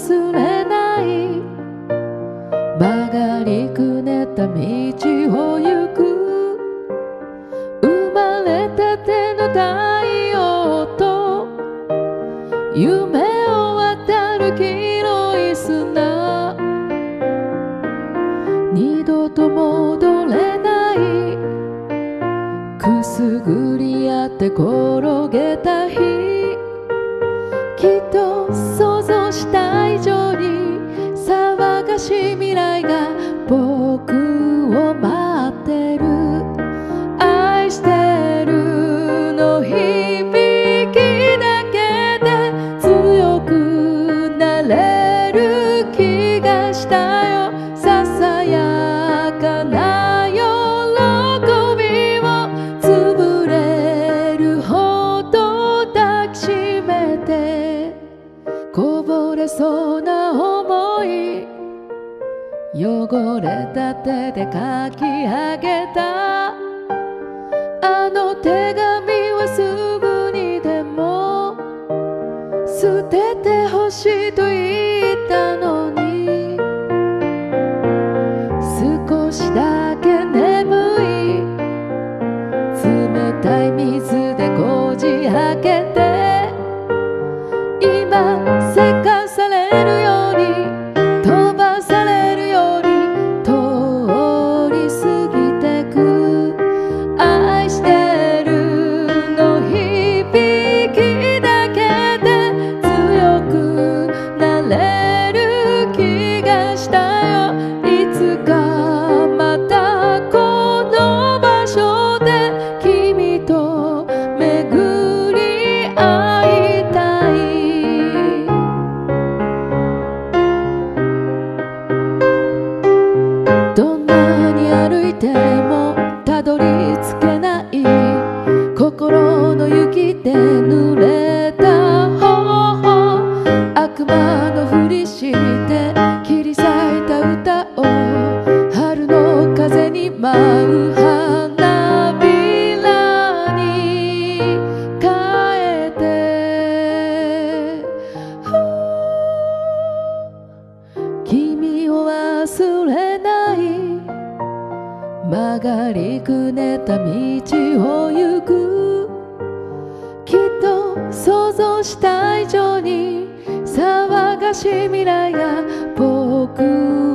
忘れない。曲がりくねった道を行く。生まれたての太陽と夢を渡る黄色い砂。二度と戻れない。くすぐり合って転げた日。騒がし未来が僕を待ってる。愛してるの響きだけで強くなれる気がしたい。汚れた手で書き上げた。あの手紙はすぐにでも捨ててほしいと言ったのに少しだけ眠い。冷たい水でこじ開けて今悪魔のふりして切り裂いた歌を春の風に舞う花びらに変えて。君を忘れない曲がりくねった道を行く。きっと想像した以上にしい未来が僕を